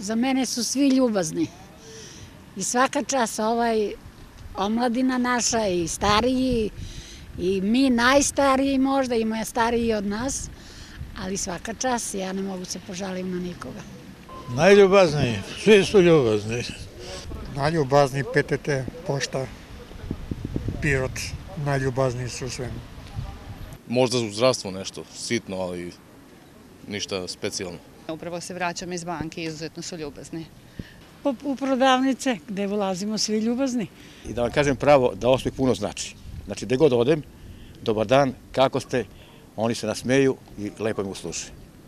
Za mene su svi ljubazni. I svaka čas ovaj omladina naša i stariji i mi najstariji možda, ima stariji od nas, ali svaka čas, ja ne mogu se požalim na nikoga. Najljubazniji, svi su ljubazni. Najljubazniji PTT, pošta, Pirot, najljubazniji su svemu. Možda u zdravstvu nešto sitno, ali ništa specijalno. Upravo se vraćam iz banke, izuzetno su ljubazni. u prodavnice gde ulazimo svi ljubazni. I da vam kažem pravo da osmeh puno znači. Znači, gde god odem, dobar dan, kako ste, oni se nasmeju i lepo mi usluže.